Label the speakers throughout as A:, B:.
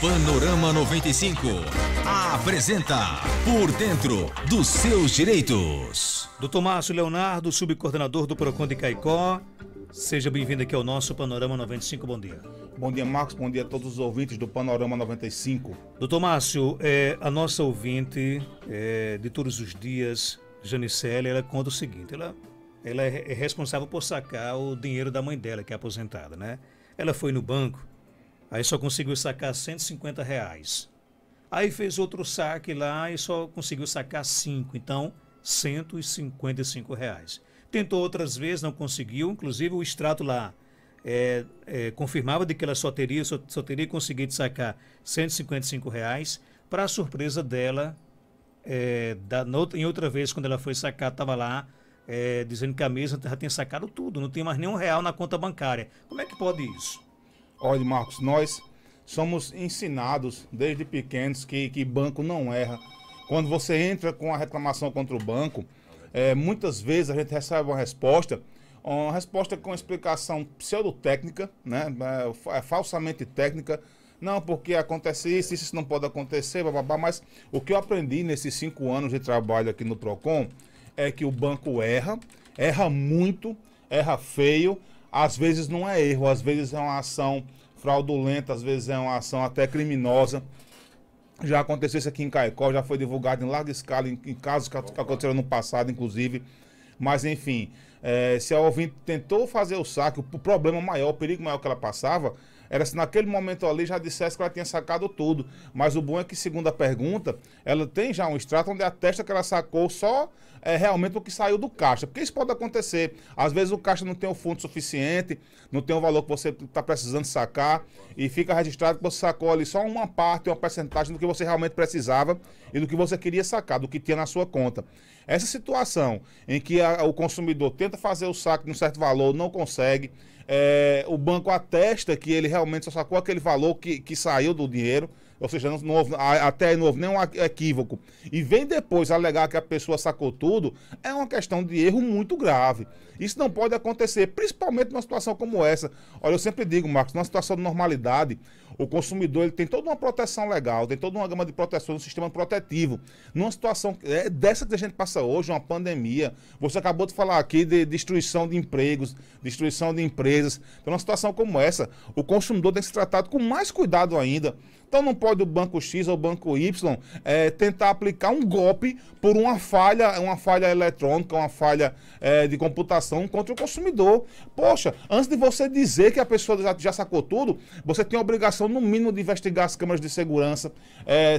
A: Panorama 95 apresenta Por Dentro dos Seus Direitos.
B: Doutor Márcio Leonardo, subcoordenador do PROCON de Caicó. Seja bem-vindo aqui ao nosso Panorama 95. Bom dia.
C: Bom dia, Marcos. Bom dia a todos os ouvintes do Panorama 95.
B: Doutor Márcio, é, a nossa ouvinte é, de todos os dias, Janicele, ela conta o seguinte: ela, ela é responsável por sacar o dinheiro da mãe dela, que é aposentada, né? Ela foi no banco, aí só conseguiu sacar 150 reais. Aí fez outro saque lá e só conseguiu sacar 5, então 155 reais. Tentou outras vezes, não conseguiu, inclusive o extrato lá é, é, confirmava de que ela só teria, só, só teria conseguido sacar 155 reais. Para surpresa dela, é, da, em outra vez, quando ela foi sacar, estava lá é, dizendo que a mesa já tinha sacado tudo, não tem mais nenhum real na conta bancária. Como é que pode isso?
C: Olha, Marcos, nós somos ensinados desde pequenos que, que banco não erra. Quando você entra com a reclamação contra o banco, é, muitas vezes a gente recebe uma resposta, uma resposta com explicação pseudotécnica, né? É, é falsamente técnica. Não, porque acontece isso, isso não pode acontecer, babá. Mas o que eu aprendi nesses cinco anos de trabalho aqui no Procon é que o banco erra, erra muito, erra feio. Às vezes não é erro, às vezes é uma ação fraudulenta, às vezes é uma ação até criminosa. Já aconteceu isso aqui em Caicó, já foi divulgado em larga escala, em, em casos que, que aconteceram no passado, inclusive. Mas, enfim, é, se a ouvinte tentou fazer o saque, o, problema maior, o perigo maior que ela passava, era se naquele momento ali já dissesse que ela tinha sacado tudo. Mas o bom é que, segundo a pergunta, ela tem já um extrato onde atesta que ela sacou só é, realmente o que saiu do caixa. Porque isso pode acontecer. Às vezes o caixa não tem o fundo suficiente, não tem o valor que você está precisando sacar, e fica registrado que você sacou ali só uma parte, uma percentagem do que você realmente precisava e do que você queria sacar, do que tinha na sua conta. Essa situação em que a, o consumidor tenta fazer o saque de um certo valor, não consegue, é, o banco atesta que ele realmente só sacou aquele valor que, que saiu do dinheiro, ou seja, não, não houve, até não houve nenhum equívoco, e vem depois alegar que a pessoa sacou tudo, é uma questão de erro muito grave. Isso não pode acontecer, principalmente numa situação como essa. Olha, eu sempre digo, Marcos, numa situação de normalidade, o consumidor ele tem toda uma proteção legal, tem toda uma gama de proteção, um sistema protetivo. Numa situação é dessa que a gente passa hoje, uma pandemia, você acabou de falar aqui de destruição de empregos, destruição de empresas. Então, numa situação como essa, o consumidor tem que ser tratado com mais cuidado ainda. Então não pode o banco X ou o banco Y é, tentar aplicar um golpe por uma falha, uma falha eletrônica, uma falha é, de computação contra o consumidor. Poxa, antes de você dizer que a pessoa já, já sacou tudo, você tem a obrigação, no mínimo, de investigar as câmeras de segurança, é,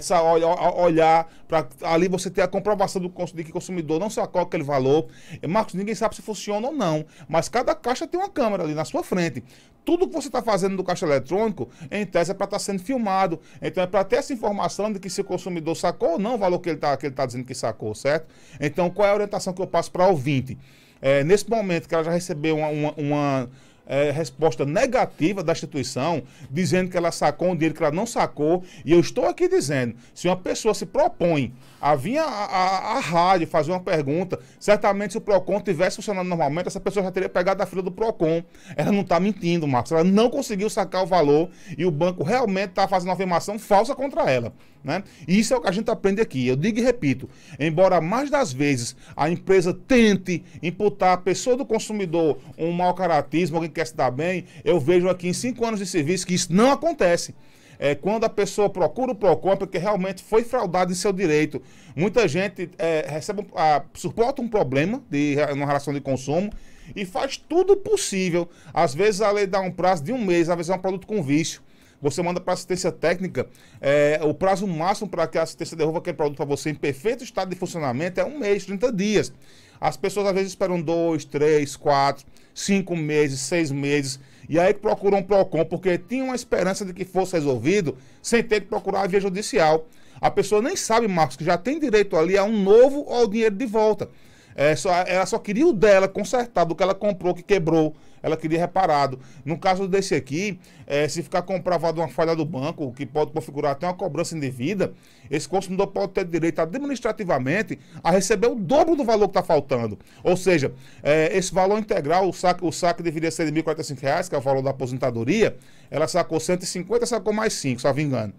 C: olhar para ali você ter a comprovação do, de que o consumidor não sacou aquele valor. Marcos, ninguém sabe se funciona ou não, mas cada caixa tem uma câmera ali na sua frente tudo que você está fazendo no caixa eletrônico, em tese, é para estar tá sendo filmado. Então, é para ter essa informação de que se o consumidor sacou ou não o valor que ele está tá dizendo que sacou, certo? Então, qual é a orientação que eu passo para o ouvinte? É, nesse momento que ela já recebeu uma, uma, uma é, resposta negativa da instituição, dizendo que ela sacou um dinheiro que ela não sacou. E eu estou aqui dizendo: se uma pessoa se propõe a vir à rádio fazer uma pergunta, certamente se o PROCON tivesse funcionando normalmente, essa pessoa já teria pegado a fila do PROCON. Ela não está mentindo, Marcos. Ela não conseguiu sacar o valor e o banco realmente está fazendo uma afirmação falsa contra ela. Né? E isso é o que a gente aprende aqui. Eu digo e repito: embora mais das vezes a empresa tente imputar a pessoa do consumidor um mau caratismo, alguém que quer se dar bem, eu vejo aqui em cinco anos de serviço que isso não acontece é, quando a pessoa procura o PROCON, é porque realmente foi fraudado em seu direito. Muita gente é, recebe, a, suporta um problema de uma relação de consumo e faz tudo possível. Às vezes a lei dá um prazo de um mês, às vezes é um produto com vício. Você manda para assistência técnica, é, o prazo máximo para que a assistência devolva aquele produto para você em perfeito estado de funcionamento é um mês, 30 dias. As pessoas às vezes esperam dois, três, quatro, cinco meses, seis meses. E aí procuram um PROCON, porque tinham uma esperança de que fosse resolvido sem ter que procurar a via judicial. A pessoa nem sabe, Marcos, que já tem direito ali a um novo ou ao dinheiro de volta. É, só, ela só queria o dela consertado, do que ela comprou, que quebrou. ela queria reparado. No caso desse aqui, é, se ficar comprovado uma falha do banco, que pode configurar até uma cobrança indevida, esse consumidor pode ter direito administrativamente a receber o dobro do valor que está faltando. Ou seja, é, esse valor integral, o saque, o saque deveria ser de R$ 1.045, que é o valor da aposentadoria, ela sacou 150, sacou mais 5, só vingando.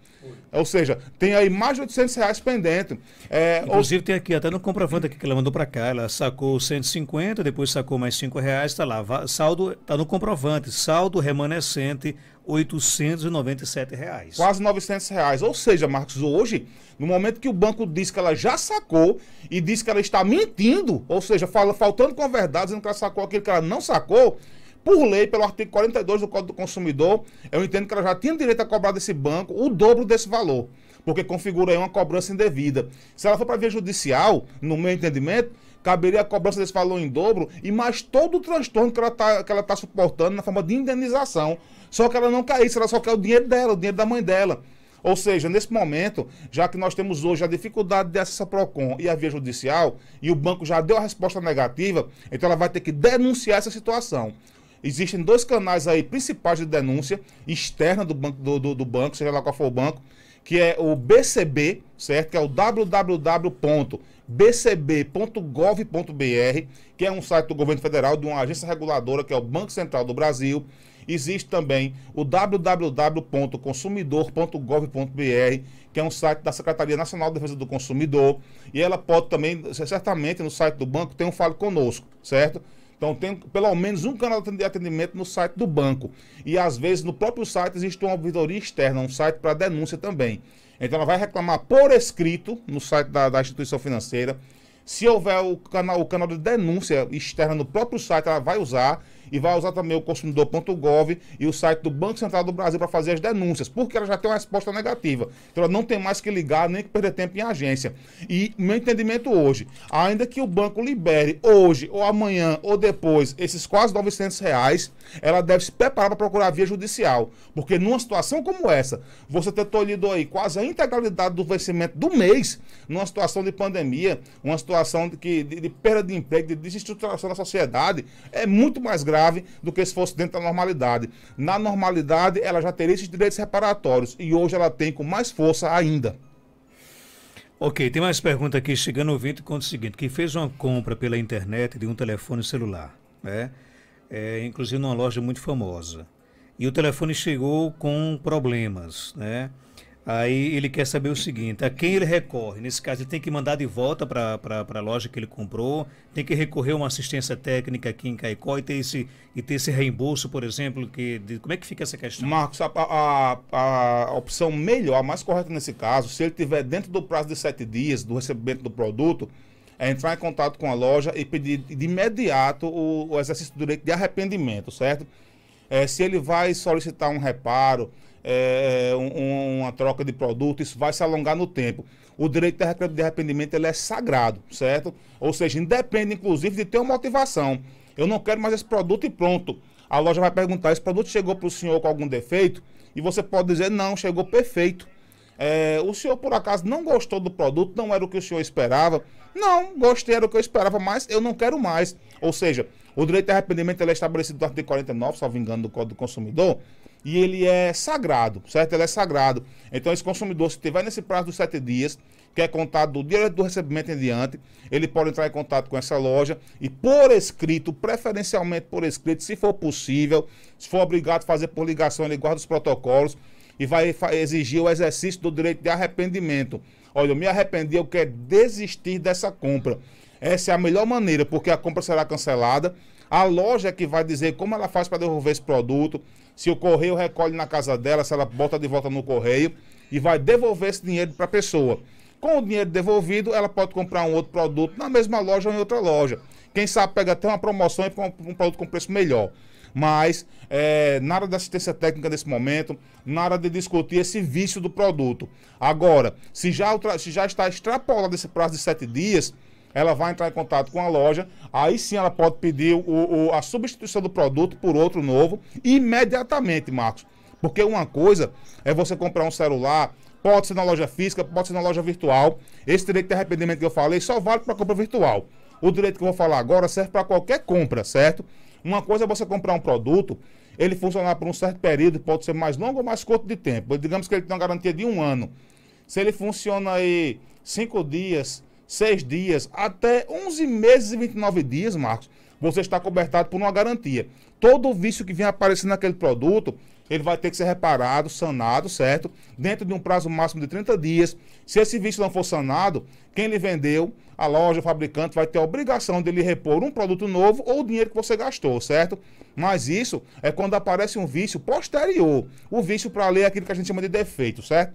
C: Ou seja, tem aí mais de 800 reais pendente.
B: É, Inclusive ou... tem aqui, até no comprovante aqui que ela mandou para cá, ela sacou 150, depois sacou mais 5 reais, está lá, saldo, está no comprovante, saldo remanescente 897 reais.
C: Quase 900 reais. Ou seja, Marcos, hoje, no momento que o banco diz que ela já sacou e diz que ela está mentindo, ou seja, fala, faltando com a verdade, dizendo que ela sacou aquilo que ela não sacou, por lei, pelo artigo 42 do Código do Consumidor, eu entendo que ela já tinha direito a cobrar desse banco o dobro desse valor, porque configura aí uma cobrança indevida. Se ela for para via judicial, no meu entendimento, caberia a cobrança desse valor em dobro e mais todo o transtorno que ela está tá suportando na forma de indenização. Só que ela não quer isso, ela só quer o dinheiro dela, o dinheiro da mãe dela. Ou seja, nesse momento, já que nós temos hoje a dificuldade de acesso ao PROCON e a via judicial, e o banco já deu a resposta negativa, então ela vai ter que denunciar essa situação. Existem dois canais aí principais de denúncia externa do banco, do, do, do banco, seja lá qual for o banco, que é o BCB, certo? Que é o www.bcb.gov.br, que é um site do governo federal, de uma agência reguladora, que é o Banco Central do Brasil. Existe também o www.consumidor.gov.br, que é um site da Secretaria Nacional de Defesa do Consumidor. E ela pode também, certamente, no site do banco, tem um Fale Conosco, certo? Então tem pelo menos um canal de atendimento no site do banco. E às vezes no próprio site existe uma ouvidoria externa, um site para denúncia também. Então ela vai reclamar por escrito no site da, da instituição financeira. Se houver o canal, o canal de denúncia externa no próprio site, ela vai usar e vai usar também o consumidor.gov e o site do Banco Central do Brasil para fazer as denúncias, porque ela já tem uma resposta negativa. Então ela não tem mais que ligar nem que perder tempo em agência. E meu entendimento hoje, ainda que o banco libere hoje ou amanhã ou depois esses quase 900 reais, ela deve se preparar para procurar via judicial, porque numa situação como essa, você ter tolhido aí quase a integralidade do vencimento do mês, numa situação de pandemia, uma situação de, que, de, de perda de emprego, de desestruturação da sociedade, é muito mais grave grave do que se fosse dentro da normalidade. Na normalidade, ela já teria esses direitos reparatórios e hoje ela tem com mais força ainda.
B: Ok, tem mais pergunta aqui chegando o vídeo conta o seguinte, que fez uma compra pela internet de um telefone celular, né? É, inclusive numa loja muito famosa. E o telefone chegou com problemas, né? Aí ele quer saber o seguinte: a quem ele recorre? Nesse caso, ele tem que mandar de volta para a loja que ele comprou, tem que recorrer a uma assistência técnica aqui em Caicó e ter esse, e ter esse reembolso, por exemplo. Que, de, como é que fica essa questão?
C: Marcos, a, a, a, opção melhor, a mais correta nesse caso, se ele tiver dentro do prazo de sete dias do recebimento do produto, é entrar em contato com a loja e pedir de imediato o, o exercício do direito de arrependimento, certo? É, se ele vai solicitar um reparo é, um, uma troca de produto, isso vai se alongar no tempo. O direito de arrependimento ele é sagrado, certo? Ou seja, independe, inclusive, de ter uma motivação. Eu não quero mais esse produto e pronto. A loja vai perguntar: esse produto chegou para o senhor com algum defeito? E você pode dizer: não, chegou perfeito. É, o senhor, por acaso, não gostou do produto, não era o que o senhor esperava? Não, gostei, era o que eu esperava, mas eu não quero mais. Ou seja, o direito de arrependimento é estabelecido no artigo 49, salvo engano, do Código do Consumidor, e ele é sagrado, certo? Ele é sagrado. Então, esse consumidor, se tiver nesse prazo dos sete dias, que é contado do dia do recebimento em diante, ele pode entrar em contato com essa loja e, por escrito, preferencialmente por escrito, se for possível, se for obrigado a fazer por ligação, ele guarda os protocolos e vai exigir o exercício do direito de arrependimento. Olha, eu me arrependi, eu quero desistir dessa compra. Essa é a melhor maneira, porque a compra será cancelada. A loja é que vai dizer como ela faz para devolver esse produto, se o correio recolhe na casa dela, se ela bota de volta no correio e vai devolver esse dinheiro para a pessoa. Com o dinheiro devolvido, ela pode comprar um outro produto na mesma loja ou em outra loja. Quem sabe pega até uma promoção e compra um produto com preço melhor. Mas é, nada de assistência técnica nesse momento, nada de discutir esse vício do produto. Agora, se já, se já está extrapolado esse prazo de sete dias, ela vai entrar em contato com a loja, aí sim ela pode pedir o, o, a substituição do produto por outro novo imediatamente, Marcos. Porque uma coisa é você comprar um celular, pode ser na loja física, pode ser na loja virtual. Esse direito de arrependimento que eu falei só vale para compra virtual. O direito que eu vou falar agora serve para qualquer compra, certo? Uma coisa é você comprar um produto, ele funcionar por um certo período, pode ser mais longo ou mais curto de tempo. Digamos que ele tem uma garantia de um ano. Se ele funciona aí cinco dias, seis dias, até 11 meses e 29 dias, Marcos, você está cobertado por uma garantia. Todo vício que vem aparecendo naquele produto, ele vai ter que ser reparado, sanado, certo? Dentro de um prazo máximo de 30 dias. Se esse vício não for sanado, quem lhe vendeu, a loja, o fabricante, vai ter a obrigação de lhe repor um produto novo ou o dinheiro que você gastou, certo? Mas isso é quando aparece um vício posterior. O vício para ler é aquilo que a gente chama de defeito, certo?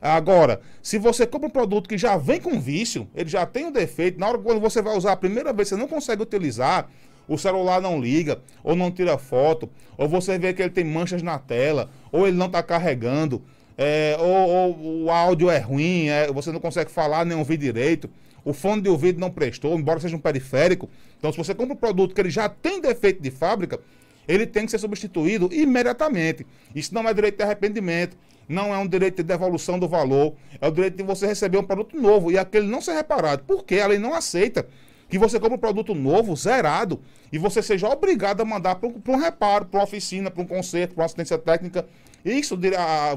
C: Agora, se você compra um produto que já vem com vício, ele já tem um defeito, na hora que você vai usar a primeira vez, você não consegue utilizar, o celular não liga, ou não tira foto, ou você vê que ele tem manchas na tela, ou ele não está carregando, é, ou, ou, o áudio é ruim, é, você não consegue falar nem ouvir direito, o fone de ouvido não prestou, embora seja um periférico. Então, se você compra um produto que ele já tem defeito de fábrica, ele tem que ser substituído imediatamente. Isso não é direito de arrependimento não é um direito de devolução do valor, é o direito de você receber um produto novo e aquele não ser reparado. Porque a lei não aceita que você compre um produto novo, zerado, e você seja obrigado a mandar para um, um, reparo, para uma oficina, para um conserto, para uma assistência técnica. Isso,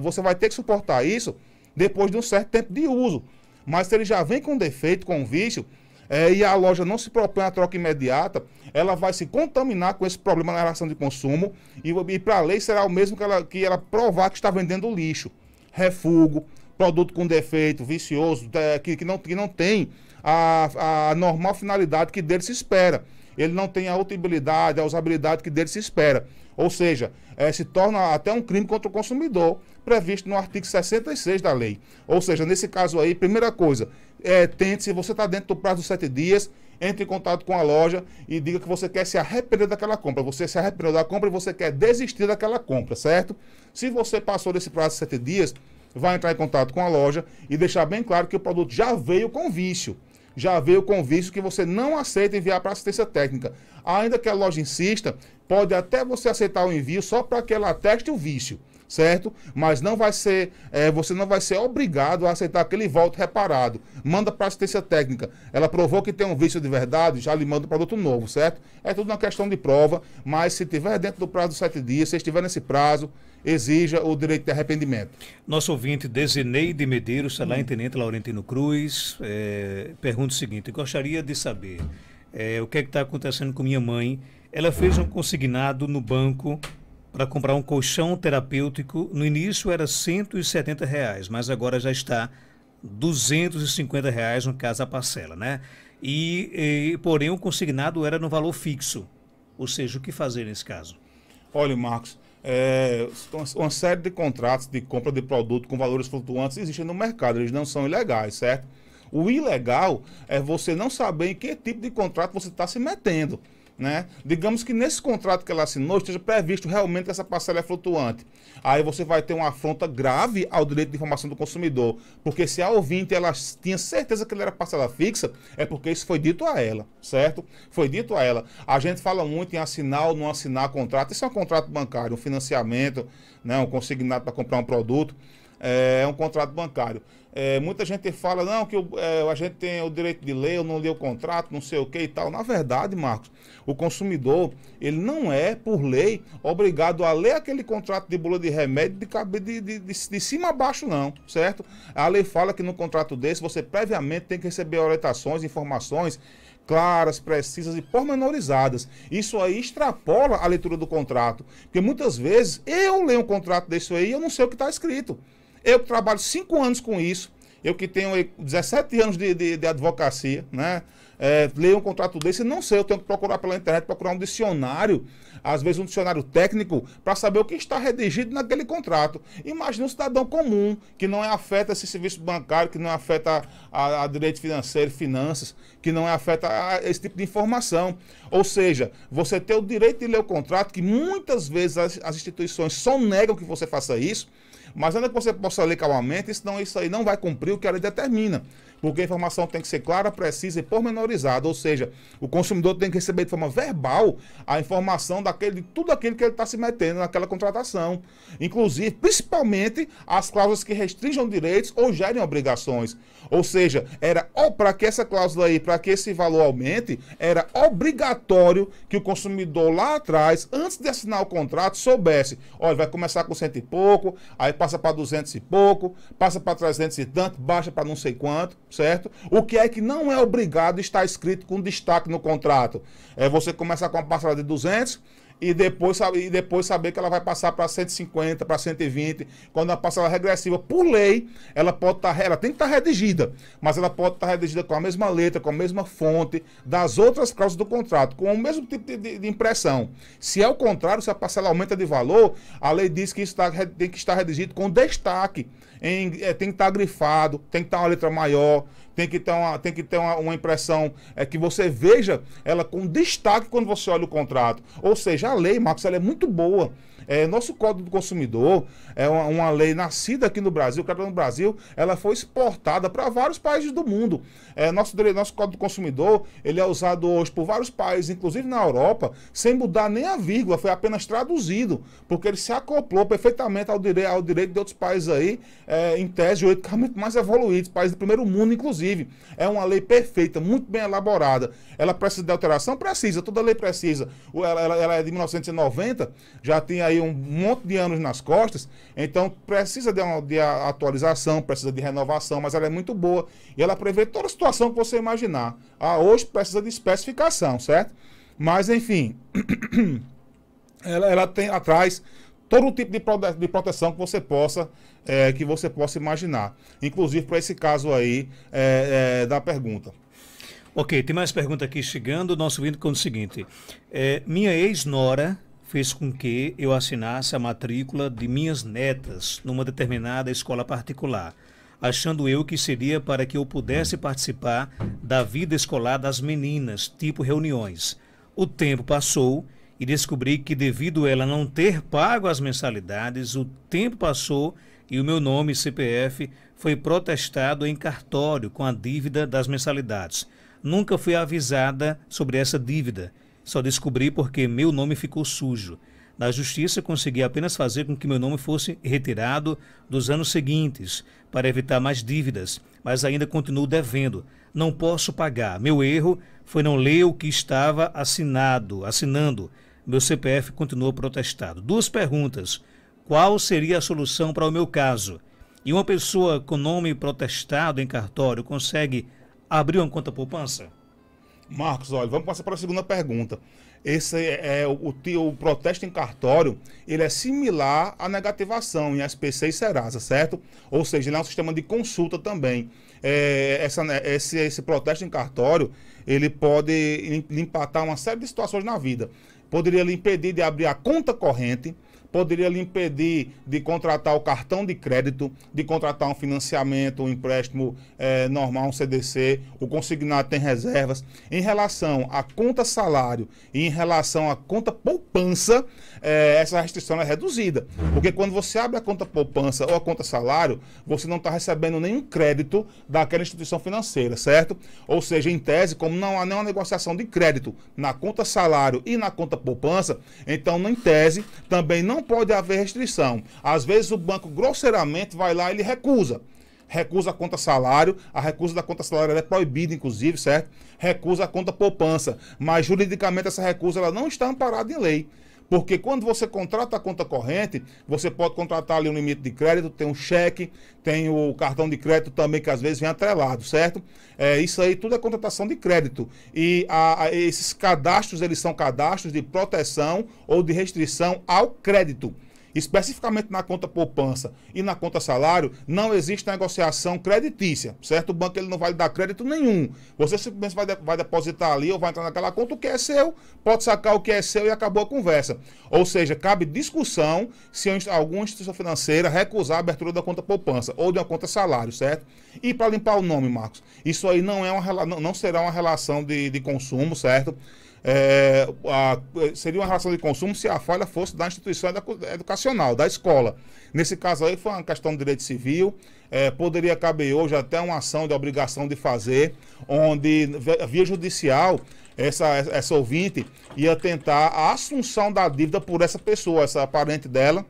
C: você vai ter que suportar isso depois de um certo tempo de uso. Mas se ele já vem com defeito, com vício, é, e a loja não se propõe a troca imediata, ela vai se contaminar com esse problema na relação de consumo e, e para a lei será o mesmo que ela, que ela provar que está vendendo lixo, refugo, produto com defeito, vicioso, é, que, que, não, que não tem a, a normal finalidade que dele se espera. Ele não tem a utilibilidade, a usabilidade que dele se espera. Ou seja, é, se torna até um crime contra o consumidor, previsto no artigo 66 da lei. Ou seja, nesse caso aí, primeira coisa, é, tente, se você está dentro do prazo de sete dias, entre em contato com a loja e diga que você quer se arrepender daquela compra. Você se arrependeu da compra e você quer desistir daquela compra, certo? Se você passou desse prazo de sete dias, vai entrar em contato com a loja e deixar bem claro que o produto já veio com vício. Já veio com vício que você não aceita enviar para assistência técnica. Ainda que a loja insista, pode até você aceitar o envio só para que ela ateste o vício certo? Mas não vai ser, é, você não vai ser obrigado a aceitar aquele voto reparado. Manda para assistência técnica. Ela provou que tem um vício de verdade, já lhe manda um produto novo, certo? É tudo uma questão de prova, mas se tiver dentro do prazo de sete dias, se estiver nesse prazo, exija o direito de arrependimento.
B: Nosso ouvinte Desineide Medeiros, está lá em Tenente Laurentino Cruz, é, pergunta o seguinte: gostaria de saber é, o que é está acontecendo com minha mãe. Ela fez um consignado no banco para comprar um colchão terapêutico. No início era 170 reais, mas agora já está 250 reais no caso a parcela, né? E, e, porém o consignado era no valor fixo. Ou seja, o que fazer nesse caso?
C: Olha, Marcos, é, uma série de contratos de compra de produto com valores flutuantes existem no mercado, eles não são ilegais, certo? O ilegal é você não saber em que tipo de contrato você está se metendo. Né? Digamos que nesse contrato que ela assinou esteja previsto realmente que essa parcela é flutuante. Aí você vai ter uma afronta grave ao direito de informação do consumidor. Porque se a ouvinte ela tinha certeza que ele era parcela fixa, é porque isso foi dito a ela, certo? Foi dito a ela. A gente fala muito em assinar ou não assinar contrato. Isso é um contrato bancário, um financiamento, né? um consignado para comprar um produto. É, é um contrato bancário. É, muita gente fala, não, que o, é, a gente tem o direito de ler, eu não li o contrato, não sei o que e tal. Na verdade, Marcos, o consumidor, ele não é, por lei, obrigado a ler aquele contrato de bula de remédio de, de, de, de, de cima a baixo, não, certo? A lei fala que no contrato desse, você previamente tem que receber orientações, informações claras, precisas e pormenorizadas. Isso aí extrapola a leitura do contrato. Porque muitas vezes eu leio um contrato desse aí e eu não sei o que está escrito. Eu trabalho cinco anos com isso, eu que tenho 17 anos de, de, de advocacia, né? É, leio um contrato desse não sei, eu tenho que procurar pela internet, procurar um dicionário, às vezes um dicionário técnico, para saber o que está redigido naquele contrato. Imagina um cidadão comum, que não é afeta esse serviço bancário, que não afeta a, a direito financeiro, finanças, que não é afeta a, esse tipo de informação. Ou seja, você tem o direito de ler o contrato, que muitas vezes as, as instituições só negam que você faça isso, mas ainda que você possa ler calmamente, senão isso aí não vai cumprir o que ela determina. Porque a informação tem que ser clara, precisa e pormenorizada, ou seja, o consumidor tem que receber de forma verbal a informação daquele, de tudo aquilo que ele está se metendo naquela contratação. Inclusive, principalmente as cláusulas que restringam direitos ou gerem obrigações. Ou seja, era para que essa cláusula aí, para que esse valor aumente, era obrigatório que o consumidor lá atrás, antes de assinar o contrato, soubesse, olha, vai começar com cento e pouco, aí passa para duzentos e pouco, passa para trezentos e tanto, baixa para não sei quanto certo? O que é que não é obrigado estar escrito com destaque no contrato? É você começar com uma parcela de 200 e depois, e depois saber que ela vai passar para 150, para 120. Quando a parcela regressiva, por lei, ela pode estar, tá, ela tem que estar tá redigida, mas ela pode estar tá redigida com a mesma letra, com a mesma fonte das outras cláusulas do contrato, com o mesmo tipo de, de, impressão. Se é o contrário, se a parcela aumenta de valor, a lei diz que isso tem que estar redigido com destaque. Em, é, tem que estar grifado, tem que estar uma letra maior, tem que ter uma, tem que ter uma, uma impressão é, que você veja ela com destaque quando você olha o contrato. Ou seja, a lei, Marcos, ela é muito boa. É, nosso Código do Consumidor é uma, uma, lei nascida aqui no Brasil, que no Brasil, ela foi exportada para vários países do mundo. É, nosso, nosso Código do Consumidor, ele é usado hoje por vários países, inclusive na Europa, sem mudar nem a vírgula, foi apenas traduzido, porque ele se acoplou perfeitamente ao, dire ao direito de outros países aí, é, em tese, oitamente mais evoluídos, países do primeiro mundo, inclusive. É uma lei perfeita, muito bem elaborada. Ela precisa de alteração? Precisa, toda lei precisa. Ela, ela, ela é de 1990, já tem aí um monte de anos nas costas, então precisa de, uma, de atualização, precisa de renovação, mas ela é muito boa. E ela prevê toda a situação que você imaginar. Ah, hoje precisa de especificação, certo? Mas, enfim, ela, ela tem atrás todo o tipo de, prote de proteção que você possa é, que você possa imaginar. Inclusive para esse caso aí é, é, da pergunta.
B: Ok, tem mais pergunta aqui chegando. Nosso vídeo com o seguinte: minha ex-nora fez com que eu assinasse a matrícula de minhas netas numa determinada escola particular, achando eu que seria para que eu pudesse participar da vida escolar das meninas, tipo reuniões. O tempo passou e descobri que, devido ela não ter pago as mensalidades, o tempo passou e o meu nome CPF foi protestado em cartório com a dívida das mensalidades. Nunca fui avisada sobre essa dívida só descobri porque meu nome ficou sujo. Na justiça, consegui apenas fazer com que meu nome fosse retirado dos anos seguintes, para evitar mais dívidas, mas ainda continuo devendo. Não posso pagar. Meu erro foi não ler o que estava assinado, assinando. Meu CPF continuou protestado. Duas perguntas. Qual seria a solução para o meu caso? E uma pessoa com nome protestado em cartório consegue abrir uma conta poupança?
C: Marcos, olha, vamos passar para a segunda pergunta. Esse é, é o, o, o, protesto em cartório, ele é similar à negativação em SPC e Serasa, certo? Ou seja, ele é um sistema de consulta também. É, essa, né, esse, esse protesto em cartório, ele pode empatar uma série de situações na vida. Poderia lhe impedir de abrir a conta corrente, poderia lhe impedir de contratar o cartão de crédito, de contratar um financiamento, um empréstimo é, normal, um CDC, o consignado tem reservas. Em relação à conta salário e em relação à conta poupança, é, essa restrição é reduzida. Porque quando você abre a conta poupança ou a conta salário, você não está recebendo nenhum crédito daquela instituição financeira, certo? Ou seja, em tese, como não há nenhuma negociação de crédito na conta salário e na conta poupança, então, em tese, também não pode haver restrição. Às vezes o banco grosseiramente vai lá e ele recusa. Recusa a conta salário, a recusa da conta salário é proibida, inclusive, certo? Recusa a conta poupança. Mas juridicamente essa recusa ela não está amparada em lei. Porque quando você contrata a conta corrente, você pode contratar ali um limite de crédito, tem um cheque, tem o cartão de crédito também, que às vezes vem atrelado, certo? É, isso aí tudo é contratação de crédito. E a, a, esses cadastros, eles são cadastros de proteção ou de restrição ao crédito. Especificamente na conta poupança e na conta salário, não existe negociação creditícia, certo? O banco ele não vai dar crédito nenhum. Você simplesmente vai, de, vai depositar ali ou vai entrar naquela conta o que é seu, pode sacar o que é seu e acabou a conversa. Ou seja, cabe discussão se alguma instituição financeira recusar a abertura da conta poupança ou de uma conta salário, certo? E para limpar o nome, Marcos, isso aí não, é uma, não, não será uma relação de, de consumo, certo? É, a, seria uma relação de consumo se a falha fosse da instituição educacional, da escola. Nesse caso aí foi uma questão de direito civil, é, poderia caber hoje até uma ação de obrigação de fazer, onde via judicial essa, essa ouvinte ia tentar a assunção da dívida por essa pessoa, essa parente dela,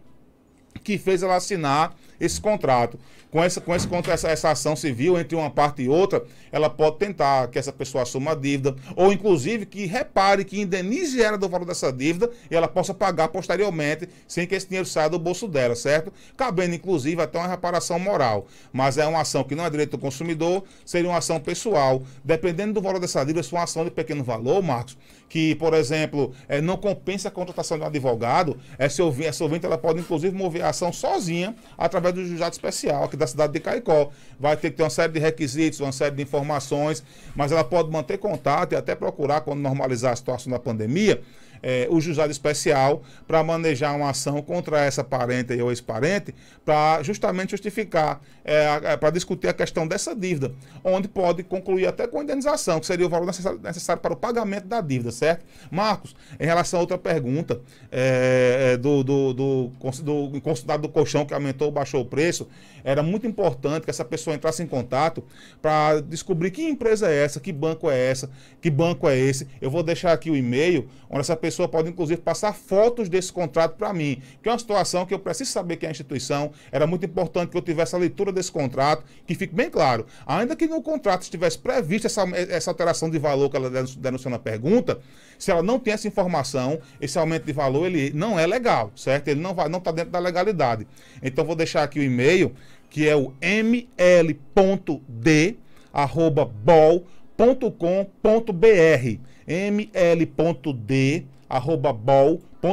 C: que fez ela assinar esse contrato. Com, essa, com esse, essa, essa ação civil entre uma parte e outra, ela pode tentar que essa pessoa assuma a dívida, ou inclusive que repare, que indenize ela do valor dessa dívida e ela possa pagar posteriormente, sem que esse dinheiro saia do bolso dela, certo? Cabendo, inclusive, até uma reparação moral. Mas é uma ação que não é direito do consumidor, seria uma ação pessoal. Dependendo do valor dessa dívida, se for uma ação de pequeno valor, Marcos, que, por exemplo, é, não compensa a contratação de um advogado, essa ouvinte, essa ouvinte ela pode, inclusive, mover a ação sozinha através do juizado especial aqui da cidade de Caicó. Vai ter que ter uma série de requisitos, uma série de informações, mas ela pode manter contato e até procurar, quando normalizar a situação da pandemia, é, o juizado especial para manejar uma ação contra essa parente ou ex-parente, para justamente justificar, é, é para discutir a questão dessa dívida, onde pode concluir até com indenização, que seria o valor necessário, para o pagamento da dívida, certo? Marcos, em relação a outra pergunta é, é do, do, do, do, do, do colchão que aumentou ou baixou o preço, era muito importante que essa pessoa entrasse em contato para descobrir que empresa é essa, que banco é essa, que banco é esse. Eu vou deixar aqui o e-mail, onde essa pessoa pessoa pode, inclusive, passar fotos desse contrato para mim, que é uma situação que eu preciso saber que é a instituição. Era muito importante que eu tivesse a leitura desse contrato, que fique bem claro. Ainda que no contrato estivesse prevista essa, essa alteração de valor que ela denunciou na pergunta, se ela não tem essa informação, esse aumento de valor ele não é legal, certo? Ele não está dentro da legalidade. Então vou deixar aqui o e-mail que é o ml.d@bol.com.br ml.d bol.com.br.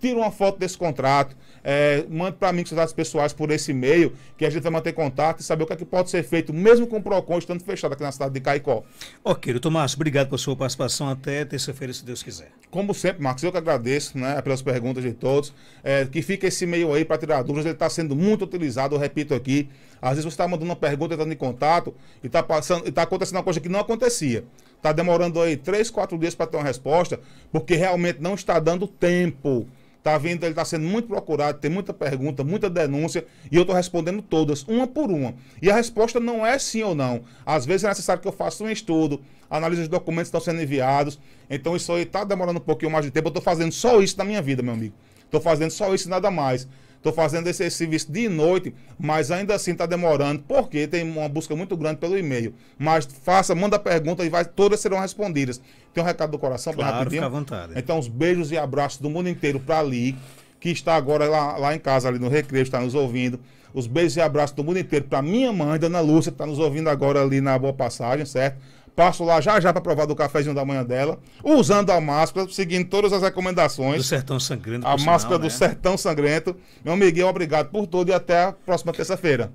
C: Tira uma foto desse contrato, é, mande para mim com seus dados pessoais por esse e-mail, que a gente vai manter contato e saber o que, é que pode ser feito, mesmo com o PROCON estando fechado aqui na cidade de Caicó.
B: Ok, doutor Márcio, obrigado pela sua participação. Até terça-feira, se Deus quiser.
C: Como sempre, Marcos, eu que agradeço né, pelas perguntas de todos. É, que fica esse e-mail aí para tirar dúvidas, ele está sendo muito utilizado, eu repito aqui. Às vezes você está mandando uma pergunta, entrando em contato e está tá acontecendo uma coisa que não acontecia. Está demorando aí três, quatro dias para ter uma resposta, porque realmente não está dando tempo. Está vindo, ele está sendo muito procurado, tem muita pergunta, muita denúncia, e eu estou respondendo todas, uma por uma. E a resposta não é sim ou não. Às vezes é necessário que eu faça um estudo, analise os documentos que estão sendo enviados. Então isso aí está demorando um pouquinho mais de tempo. Eu estou fazendo só isso na minha vida, meu amigo. Estou fazendo só isso e nada mais. Estou fazendo esse, serviço de noite, mas ainda assim está demorando, porque tem uma busca muito grande pelo e-mail. Mas faça, manda pergunta e vai, todas serão respondidas. Tem um recado do coração
B: para claro, rapidinho? Fica à vontade.
C: Então, os beijos e abraços do mundo inteiro para ali, que está agora lá, lá em casa, ali no Recreio, está nos ouvindo. Os beijos e abraços do mundo inteiro para minha mãe, Dona Lúcia, que está nos ouvindo agora ali na Boa Passagem, certo? Passo lá já já para provar do cafezinho da manhã dela, usando a máscara, seguindo todas as recomendações. Do
B: Sertão Sangrento.
C: A máscara sinal, do né? Sertão Sangrento. Meu amiguinho, obrigado por tudo e até a próxima terça-feira.